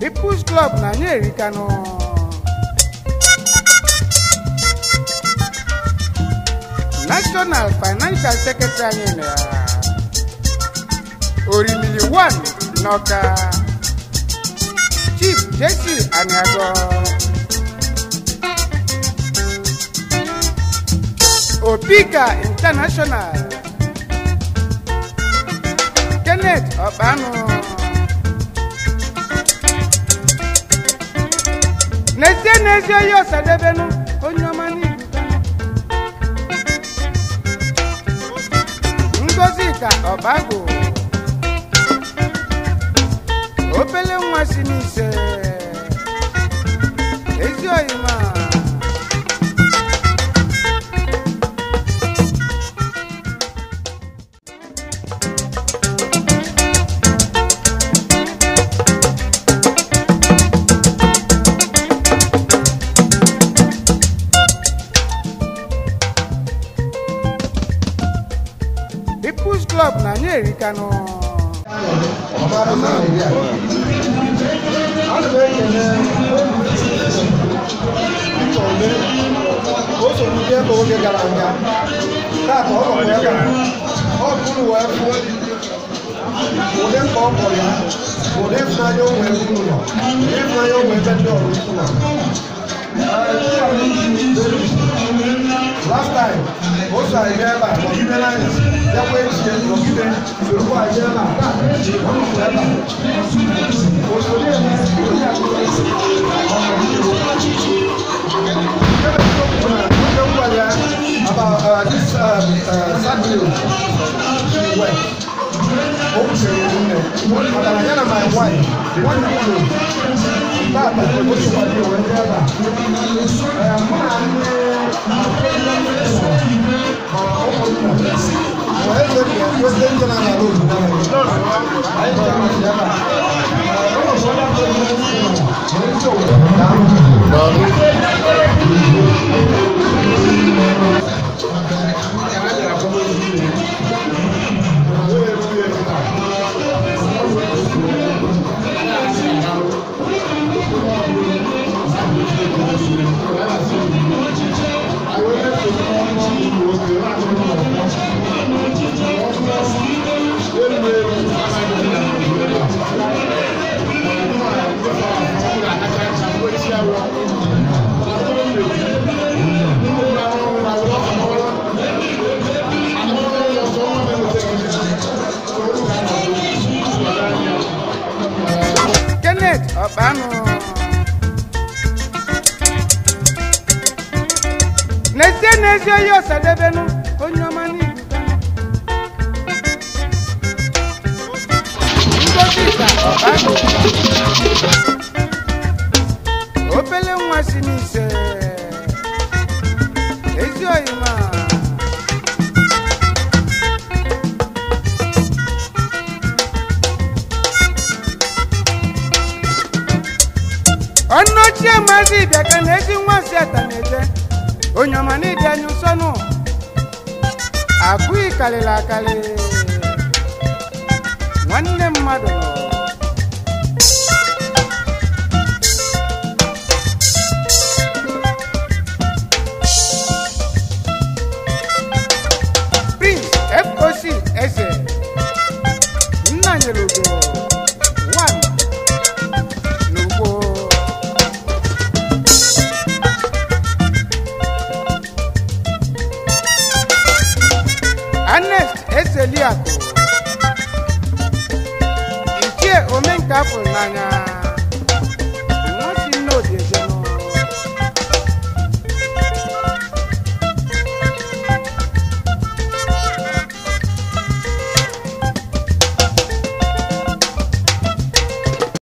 People's Club na nye erika nọ. National Financial Secretary anyị na oriri one n'ọka chief jesse aniago. opika international kenneth ọ̀pánu. n'ezie n'ezie ya ọsadebenu onye ọma n'ibu ngozi ka ọbago mashinise ekyoyima Push club na ní èrìkanu. ka oge gara aga taata ọ nọkwa ebe a ọ bụrụ wee kwuo ụdị ka ọ kpọrọ ya ụdị ịfụnanya ụmụ ebe ụlọ ịfụnanya ụmụ ebe ndị ọrụ ukwu na last time o so anyị gaa ebe a nọgide n'anya bịakwa echi nọgide sorokwa anyị ebe a taa ọ nọkwa ebe a osoro ya na-esi agye o wɛ o kutɛ o nɛ ɔdara yɛlɛ ma ɛwa yi wɔn yi o baa bɛ o ti wa di o ɛdi ɛba ɛɛ mmaa ni sɔ ɔkɔ nina wɔ ɛdi ɛdi ɛdi ɛdi ɛdi ɛdi o dina yɛ ayi tɛ ɛdi ɛba ɛɛ ɔkɔ sɔ ɛdi ɛdi ɛdi ɛdi o dina yɛ. ezi eyi osadebenu onye ọma n'igbo ngozi ka obele nwa si n'ise ezi oyima ọnụ ochie maazị bịaka na ezi nwa si ata na-eje onyomani di anyu sọnù akui kalela kale nwanne mmadụ prince foc eze ochie omenka pụrụ n'anya